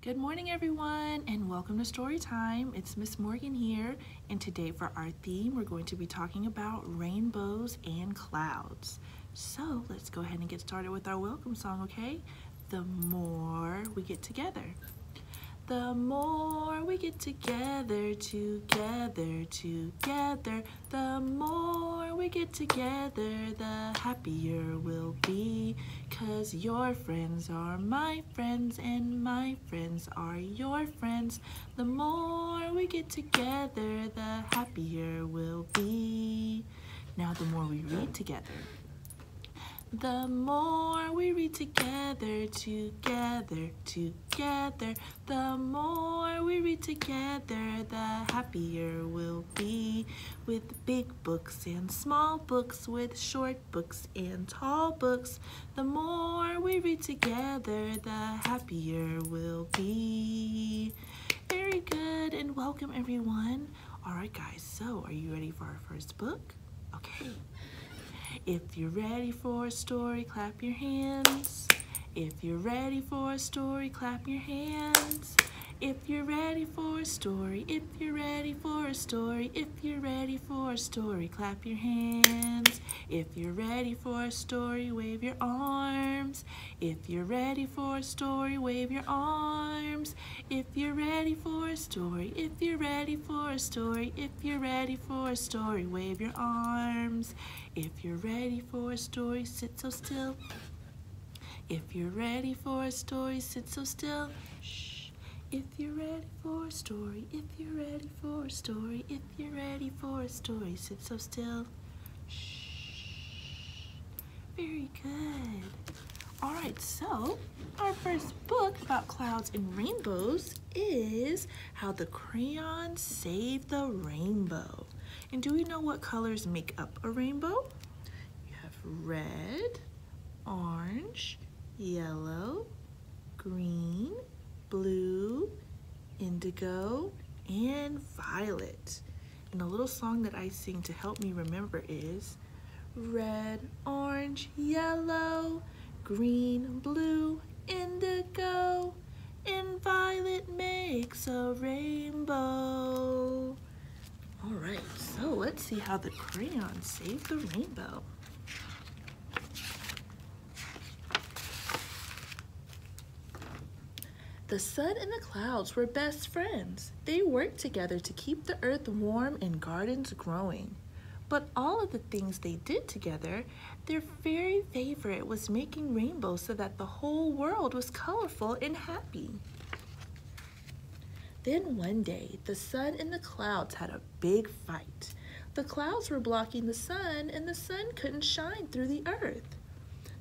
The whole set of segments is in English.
Good morning, everyone, and welcome to Story Time. It's Miss Morgan here, and today for our theme, we're going to be talking about rainbows and clouds. So let's go ahead and get started with our welcome song, okay? The more we get together. The more we get together, together, together, the more get together, the happier we'll be. Cause your friends are my friends and my friends are your friends. The more we get together, the happier we'll be. Now the more we read together. The more we read together, together, together, the more we read together, the happier we'll be. With big books and small books, with short books and tall books, the more we read together, the happier we'll be. Very good, and welcome everyone. All right, guys, so are you ready for our first book? Okay. If you're ready for a story, clap your hands. If you're ready for a story, clap your hands. If you're ready for a story, if you're ready for a story, if you're ready for a story, clap your hands. If you're ready for a story, wave your arms. If you're ready for a story, wave your arms. If you're ready for a story, if you're ready for a story, if you're ready for a story, wave your arms. If you're ready for a story, sit so still. If you're ready for a story, sit so still. Shh. If you're ready for a story, if you're ready for a story, if you're ready for a story, sit so still. Shh. Very good. All right, so our first book about clouds and rainbows is How the Crayons Saved the Rainbow. And do we know what colors make up a rainbow? You have red, orange, yellow, green, blue, indigo, and violet. And a little song that I sing to help me remember is red, orange, yellow, green, blue, indigo, and violet makes a rainbow. All right, so let's see how the crayon saved the rainbow. The sun and the clouds were best friends. They worked together to keep the earth warm and gardens growing. But all of the things they did together, their very favorite was making rainbows so that the whole world was colorful and happy. Then one day, the sun and the clouds had a big fight. The clouds were blocking the sun, and the sun couldn't shine through the earth.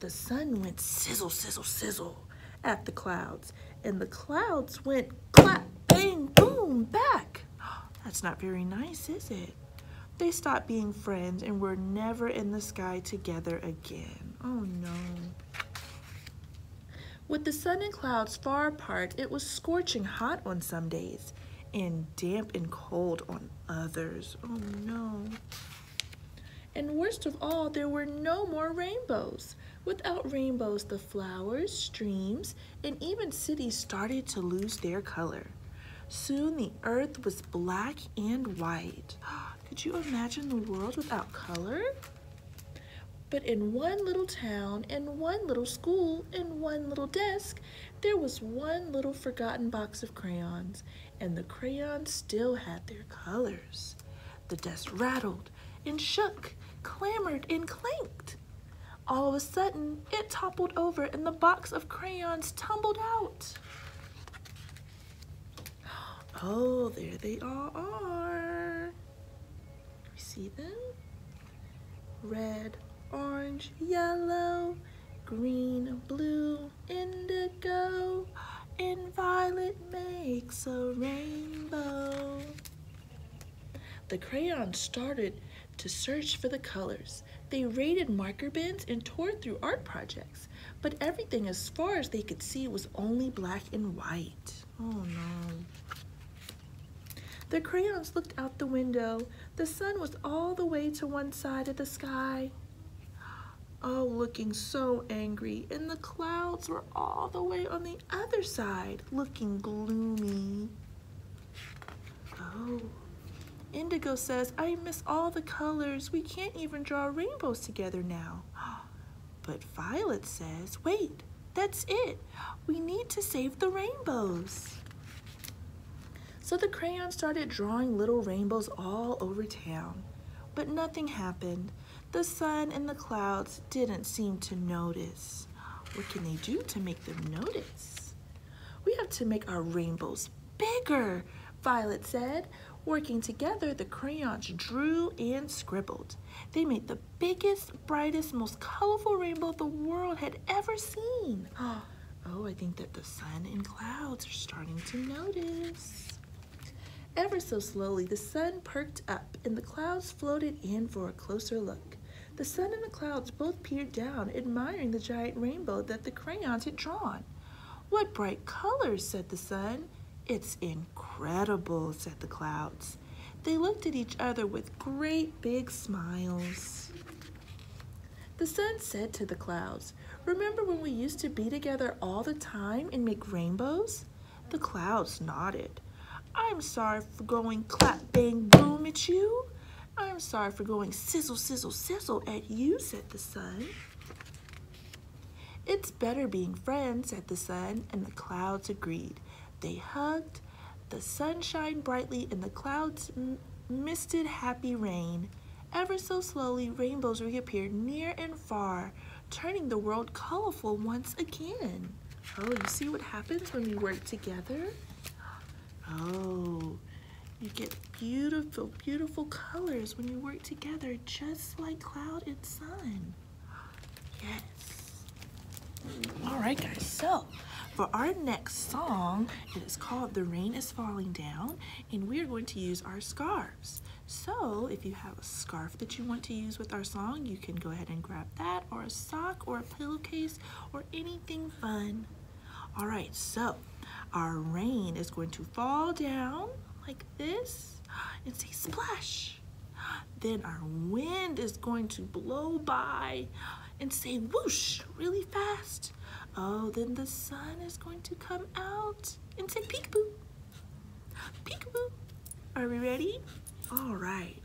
The sun went sizzle, sizzle, sizzle at the clouds, and the clouds went clap, bang, boom, back. That's not very nice, is it? They stopped being friends and were never in the sky together again. Oh no. With the sun and clouds far apart, it was scorching hot on some days and damp and cold on others. Oh no. And worst of all, there were no more rainbows. Without rainbows, the flowers, streams, and even cities started to lose their color. Soon the earth was black and white. Oh, Could you imagine the world without color? But in one little town, in one little school, in one little desk, there was one little forgotten box of crayons, and the crayons still had their colors. The desk rattled and shook, clamored and clanked. All of a sudden, it toppled over and the box of crayons tumbled out. Oh, there they all are. Red, orange, yellow, green, blue, indigo, and violet makes a rainbow. The crayons started to search for the colors. They raided marker bins and tore through art projects, but everything as far as they could see was only black and white. Oh no. The crayons looked out the window. The sun was all the way to one side of the sky. oh, looking so angry, and the clouds were all the way on the other side, looking gloomy. Oh, Indigo says, I miss all the colors. We can't even draw rainbows together now. But Violet says, wait, that's it. We need to save the rainbows. So the crayon started drawing little rainbows all over town. But nothing happened. The sun and the clouds didn't seem to notice. What can they do to make them notice? We have to make our rainbows bigger, Violet said. Working together, the crayons drew and scribbled. They made the biggest, brightest, most colorful rainbow the world had ever seen. Oh, I think that the sun and clouds are starting to notice. Ever so slowly, the sun perked up and the clouds floated in for a closer look. The sun and the clouds both peered down, admiring the giant rainbow that the crayons had drawn. What bright colors, said the sun. It's incredible, said the clouds. They looked at each other with great big smiles. The sun said to the clouds, Remember when we used to be together all the time and make rainbows? The clouds nodded. I'm sorry for going clap, bang, boom at you. I'm sorry for going sizzle, sizzle, sizzle at you, said the sun. It's better being friends, said the sun, and the clouds agreed. They hugged, the sun shined brightly, and the clouds misted happy rain. Ever so slowly, rainbows reappeared near and far, turning the world colorful once again. Oh, you see what happens when we work together? Oh, you get beautiful, beautiful colors when you work together, just like cloud and sun. Yes. All right, guys, so for our next song, it is called The Rain is Falling Down, and we are going to use our scarves. So if you have a scarf that you want to use with our song, you can go ahead and grab that, or a sock, or a pillowcase, or anything fun. All right, so our rain is going to fall down like this and say splash. Then our wind is going to blow by and say whoosh really fast. Oh, then the sun is going to come out and say peekaboo. Peekaboo. Are we ready? All right.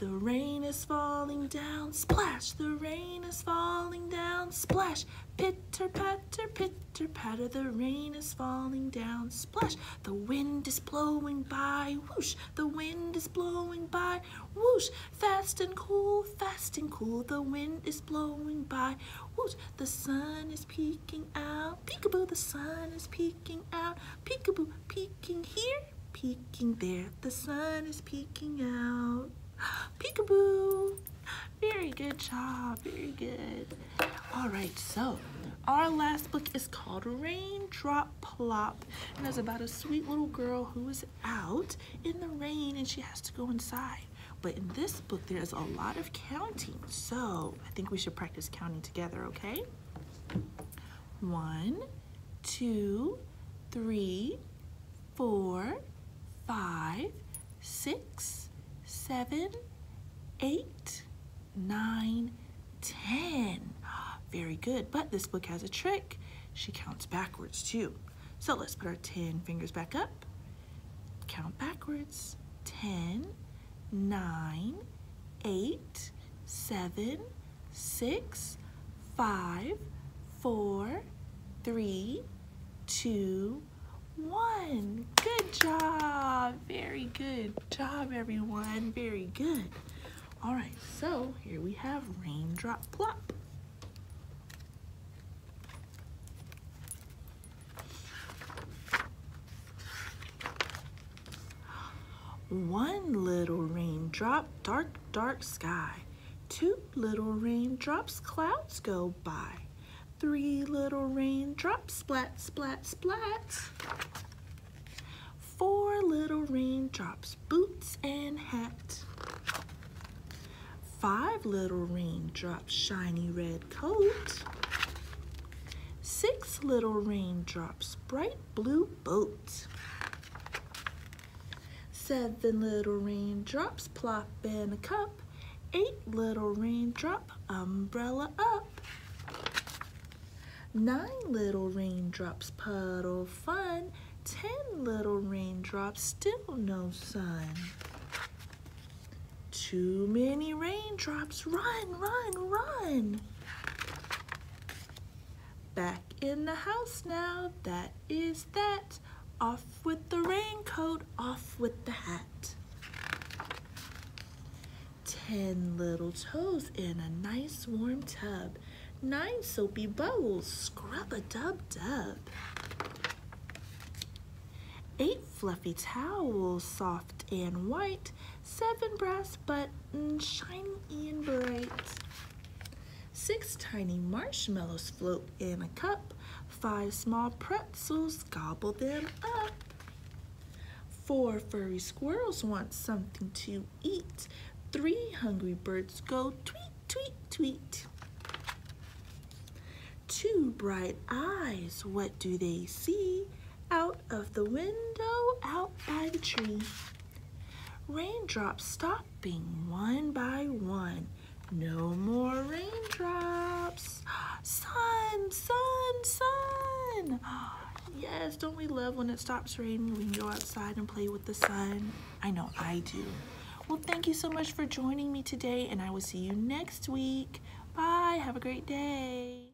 The rain is falling down, splash. The rain is falling down, splash. Pitter patter, pitter patter. The rain is falling down, splash. The wind is blowing by, whoosh. The wind is blowing by, whoosh. Fast and cool, fast and cool. The wind is blowing by, whoosh. The sun is peeking out, peekaboo. The sun is peeking out, peekaboo. Peeking here, peeking there. The sun is peeking out. Peekaboo. Very good job. Very good. All right, so our last book is called Raindrop Plop. And it's about a sweet little girl who is out in the rain and she has to go inside. But in this book, there's a lot of counting. So I think we should practice counting together, okay? One, two, three, four, five, six, seven, eight, nine, ten. Very good, but this book has a trick. She counts backwards too. So let's put our 10 fingers back up. Count backwards. 10, 9, 8, 7, 6, 5, 4, 3, 2, one. Good job. Very good job, everyone. Very good. All right, so here we have raindrop plop. One little raindrop, dark, dark sky. Two little raindrops, clouds go by. Three little raindrops, splat, splat, splat. Four little raindrops, boots and hat. Five little raindrops, shiny red coat. Six little raindrops, bright blue boat. Seven little raindrops, plop in a cup. Eight little raindrop, umbrella up. Nine little raindrops puddle fun. Ten little raindrops still no sun. Too many raindrops, run, run, run. Back in the house now, that is that. Off with the raincoat, off with the hat. Ten little toes in a nice warm tub. Nine soapy bubbles, scrub a dub dub. Eight fluffy towels, soft and white. Seven brass buttons, shiny and bright. Six tiny marshmallows float in a cup. Five small pretzels, gobble them up. Four furry squirrels want something to eat. Three hungry birds go tweet, tweet, tweet. Two bright eyes, what do they see? Out of the window, out by the tree. Raindrops stopping one by one. No more raindrops. Sun, sun, sun. Yes, don't we love when it stops raining? We can go outside and play with the sun. I know I do. Well, thank you so much for joining me today, and I will see you next week. Bye. Have a great day.